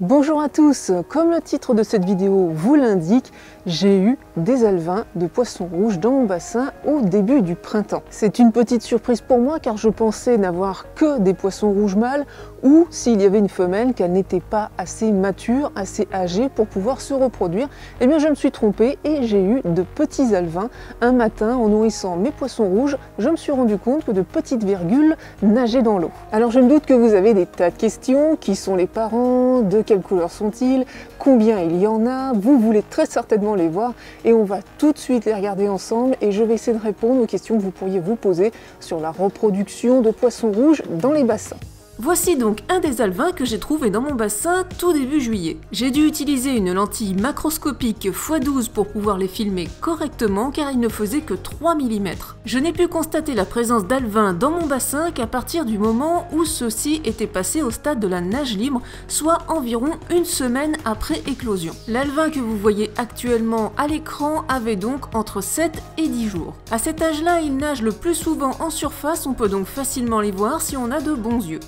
Bonjour à tous, comme le titre de cette vidéo vous l'indique, j'ai eu des alevins de poissons rouges dans mon bassin au début du printemps. C'est une petite surprise pour moi car je pensais n'avoir que des poissons rouges mâles ou s'il y avait une femelle qu'elle n'était pas assez mature, assez âgée pour pouvoir se reproduire. Eh bien je me suis trompée et j'ai eu de petits alevins. Un matin en nourrissant mes poissons rouges, je me suis rendu compte que de petites virgules nageaient dans l'eau. Alors je me doute que vous avez des tas de questions, qui sont les parents, de quelle couleur sont-ils, combien il y en a, vous voulez très certainement les voir et on va tout de suite les regarder ensemble et je vais essayer de répondre aux questions que vous pourriez vous poser sur la reproduction de poissons rouges dans les bassins. Voici donc un des alvins que j'ai trouvé dans mon bassin tout début juillet. J'ai dû utiliser une lentille macroscopique x12 pour pouvoir les filmer correctement car il ne faisait que 3 mm. Je n'ai pu constater la présence d'alvins dans mon bassin qu'à partir du moment où ceux-ci étaient passés au stade de la nage libre, soit environ une semaine après éclosion. L'alvin que vous voyez actuellement à l'écran avait donc entre 7 et 10 jours. À cet âge-là, ils nagent le plus souvent en surface, on peut donc facilement les voir si on a de bons yeux.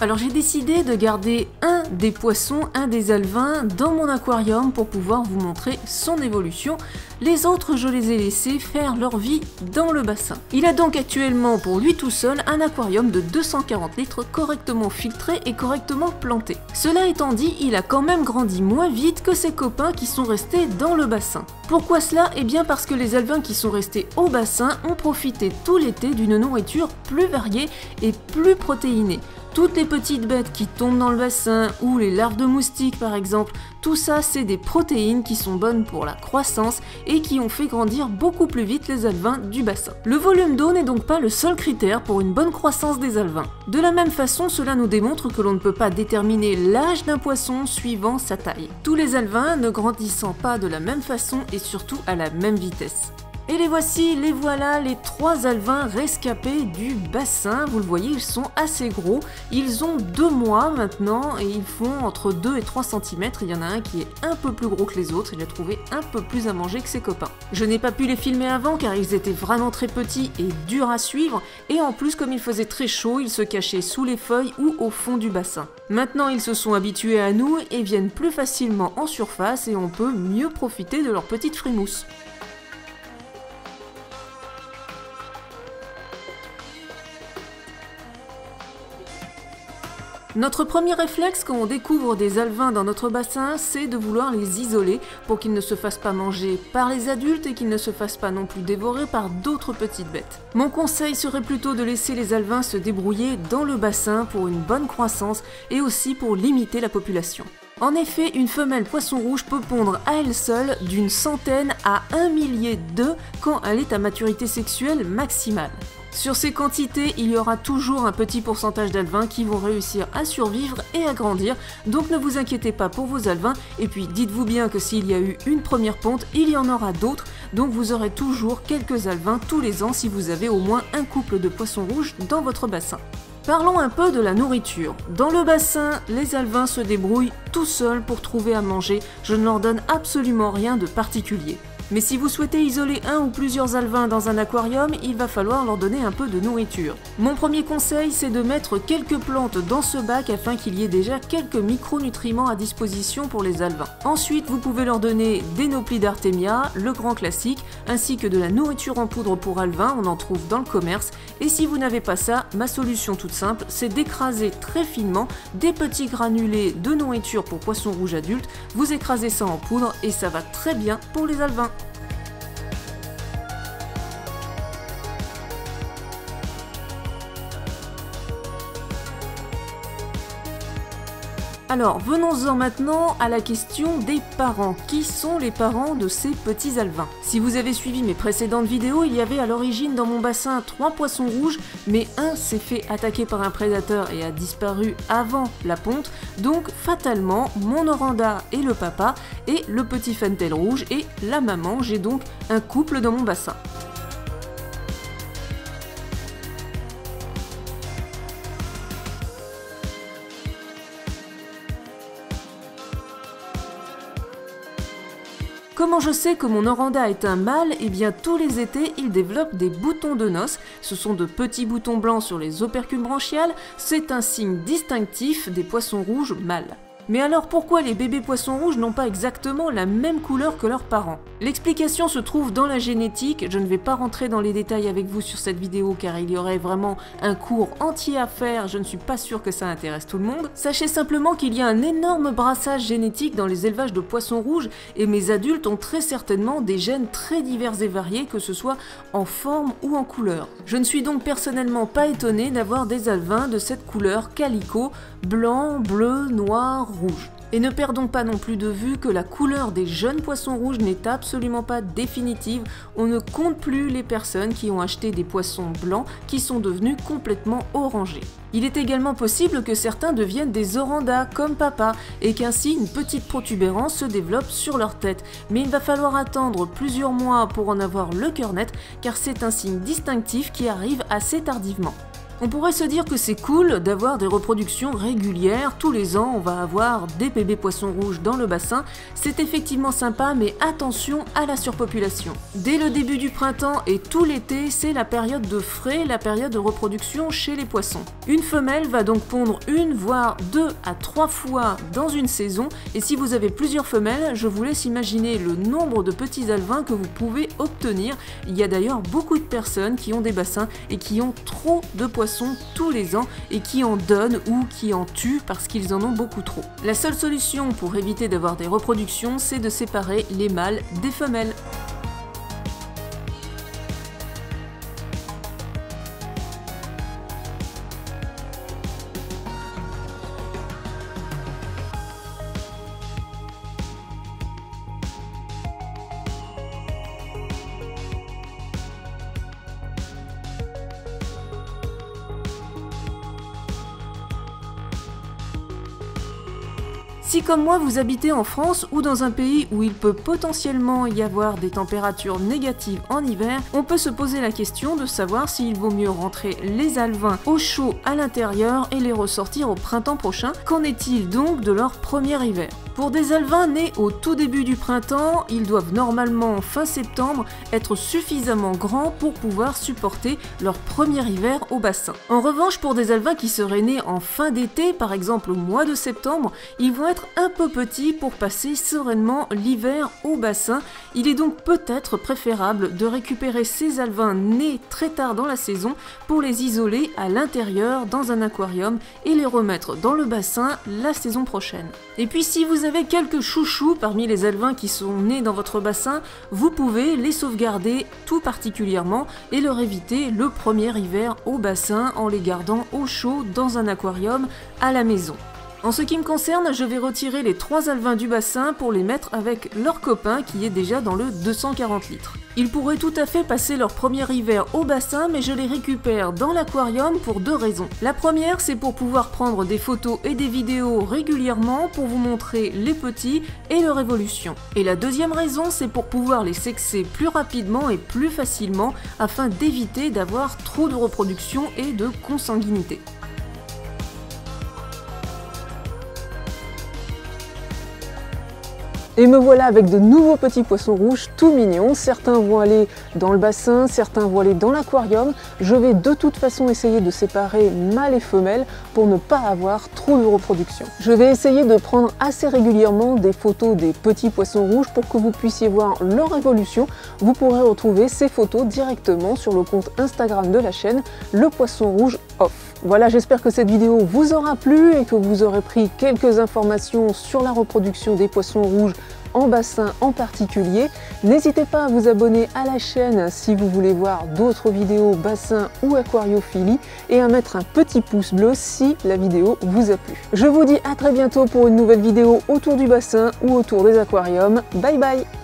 Alors j'ai décidé de garder un des poissons, un des alvins dans mon aquarium pour pouvoir vous montrer son évolution. Les autres, je les ai laissés faire leur vie dans le bassin. Il a donc actuellement pour lui tout seul un aquarium de 240 litres correctement filtré et correctement planté. Cela étant dit, il a quand même grandi moins vite que ses copains qui sont restés dans le bassin. Pourquoi cela? Eh bien parce que les alvins qui sont restés au bassin ont profité tout l'été d'une nourriture plus variée et plus protéinée. Toutes les petites bêtes qui tombent dans le bassin ou les larves de moustiques par exemple, tout ça c'est des protéines qui sont bonnes pour la croissance et qui ont fait grandir beaucoup plus vite les alvins du bassin. Le volume d'eau n'est donc pas le seul critère pour une bonne croissance des alvins. De la même façon, cela nous démontre que l'on ne peut pas déterminer l'âge d'un poisson suivant sa taille. Tous les alvins ne grandissant pas de la même façon et surtout à la même vitesse. Et les voici, les voilà, les trois alvins rescapés du bassin. Vous le voyez, ils sont assez gros. Ils ont deux mois maintenant et ils font entre 2 et 3 cm. Il y en a un qui est un peu plus gros que les autres. Il a trouvé un peu plus à manger que ses copains. Je n'ai pas pu les filmer avant car ils étaient vraiment très petits et durs à suivre. Et en plus, comme il faisait très chaud, ils se cachaient sous les feuilles ou au fond du bassin. Maintenant, ils se sont habitués à nous et viennent plus facilement en surface et on peut mieux profiter de leur petite frimousse. Notre premier réflexe quand on découvre des alvins dans notre bassin, c'est de vouloir les isoler pour qu'ils ne se fassent pas manger par les adultes et qu'ils ne se fassent pas non plus dévorer par d'autres petites bêtes. Mon conseil serait plutôt de laisser les alvins se débrouiller dans le bassin pour une bonne croissance et aussi pour limiter la population. En effet, une femelle poisson rouge peut pondre à elle seule d'une centaine à un millier d'œufs quand elle est à maturité sexuelle maximale. Sur ces quantités, il y aura toujours un petit pourcentage d'alvins qui vont réussir à survivre et à grandir, donc ne vous inquiétez pas pour vos alvins, et puis dites-vous bien que s'il y a eu une première ponte, il y en aura d'autres, donc vous aurez toujours quelques alvins tous les ans si vous avez au moins un couple de poissons rouges dans votre bassin. Parlons un peu de la nourriture. Dans le bassin, les alvins se débrouillent tout seuls pour trouver à manger, je ne leur donne absolument rien de particulier. Mais si vous souhaitez isoler un ou plusieurs alvins dans un aquarium, il va falloir leur donner un peu de nourriture. Mon premier conseil, c'est de mettre quelques plantes dans ce bac afin qu'il y ait déjà quelques micronutriments à disposition pour les alvins. Ensuite, vous pouvez leur donner des noplis d'artémia, le grand classique, ainsi que de la nourriture en poudre pour alvins, on en trouve dans le commerce. Et si vous n'avez pas ça, ma solution toute simple, c'est d'écraser très finement des petits granulés de nourriture pour poissons rouges adultes. Vous écrasez ça en poudre et ça va très bien pour les alvins. Alors, venons-en maintenant à la question des parents. Qui sont les parents de ces petits alvins? Si vous avez suivi mes précédentes vidéos, il y avait à l'origine dans mon bassin trois poissons rouges, mais un s'est fait attaquer par un prédateur et a disparu avant la ponte, donc fatalement, mon oranda est le papa, et le petit fantel rouge et la maman, j'ai donc un couple dans mon bassin. Comment je sais que mon oranda est un mâle? Eh bien tous les étés, il développe des boutons de noces. Ce sont de petits boutons blancs sur les opercules branchiales. C'est un signe distinctif des poissons rouges mâles. Mais alors pourquoi les bébés poissons rouges n'ont pas exactement la même couleur que leurs parents? L'explication se trouve dans la génétique, je ne vais pas rentrer dans les détails avec vous sur cette vidéo car il y aurait vraiment un cours entier à faire, je ne suis pas sûre que ça intéresse tout le monde. Sachez simplement qu'il y a un énorme brassage génétique dans les élevages de poissons rouges et mes adultes ont très certainement des gènes très divers et variés que ce soit en forme ou en couleur. Je ne suis donc personnellement pas étonnée d'avoir des alvins de cette couleur calico, blanc, bleu, noir, Et ne perdons pas non plus de vue que la couleur des jeunes poissons rouges n'est absolument pas définitive. On ne compte plus les personnes qui ont acheté des poissons blancs qui sont devenus complètement orangés. Il est également possible que certains deviennent des orandas comme papa et qu'ainsi une petite protubérance se développe sur leur tête. Mais il va falloir attendre plusieurs mois pour en avoir le cœur net car c'est un signe distinctif qui arrive assez tardivement. On pourrait se dire que c'est cool d'avoir des reproductions régulières, tous les ans on va avoir des bébés poissons rouges dans le bassin, c'est effectivement sympa mais attention à la surpopulation. Dès le début du printemps et tout l'été, c'est la période de frais, la période de reproduction chez les poissons. Une femelle va donc pondre une voire deux à trois fois dans une saison et si vous avez plusieurs femelles, je vous laisse imaginer le nombre de petits alvins que vous pouvez obtenir. Il y a d'ailleurs beaucoup de personnes qui ont des bassins et qui ont trop de poissons tous les ans et qui en donnent ou qui en tuent parce qu'ils en ont beaucoup trop. La seule solution pour éviter d'avoir des reproductions, c'est de séparer les mâles des femelles. Si comme moi vous habitez en France ou dans un pays où il peut potentiellement y avoir des températures négatives en hiver, on peut se poser la question de savoir s'il vaut mieux rentrer les alvins au chaud à l'intérieur et les ressortir au printemps prochain. Qu'en est-il donc de leur premier hiver? Pour des alvins nés au tout début du printemps, ils doivent normalement fin septembre être suffisamment grands pour pouvoir supporter leur premier hiver au bassin. En revanche, pour des alvins qui seraient nés en fin d'été, par exemple au mois de septembre, ils vont être un peu petits pour passer sereinement l'hiver au bassin. Il est donc peut-être préférable de récupérer ces alvins nés très tard dans la saison pour les isoler à l'intérieur dans un aquarium et les remettre dans le bassin la saison prochaine. Et puis si vous avez quelques chouchous parmi les alvins qui sont nés dans votre bassin, vous pouvez les sauvegarder tout particulièrement et leur éviter le premier hiver au bassin en les gardant au chaud dans un aquarium à la maison. En ce qui me concerne, je vais retirer les trois alvins du bassin pour les mettre avec leur copain qui est déjà dans le 240 litres. Ils pourraient tout à fait passer leur premier hiver au bassin, mais je les récupère dans l'aquarium pour deux raisons. La première, c'est pour pouvoir prendre des photos et des vidéos régulièrement pour vous montrer les petits et leur évolution. Et la deuxième raison, c'est pour pouvoir les sexer plus rapidement et plus facilement afin d'éviter d'avoir trop de reproduction et de consanguinité. Et me voilà avec de nouveaux petits poissons rouges tout mignons. Certains vont aller dans le bassin, certains vont aller dans l'aquarium. Je vais de toute façon essayer de séparer mâles et femelles pour ne pas avoir trop de reproduction. Je vais essayer de prendre assez régulièrement des photos des petits poissons rouges pour que vous puissiez voir leur évolution. Vous pourrez retrouver ces photos directement sur le compte Instagram de la chaîne, le poisson rouge off. Voilà, j'espère que cette vidéo vous aura plu et que vous aurez pris quelques informations sur la reproduction des poissons rouges en bassin en particulier. N'hésitez pas à vous abonner à la chaîne si vous voulez voir d'autres vidéos bassin ou aquariophilie et à mettre un petit pouce bleu si la vidéo vous a plu. Je vous dis à très bientôt pour une nouvelle vidéo autour du bassin ou autour des aquariums. Bye bye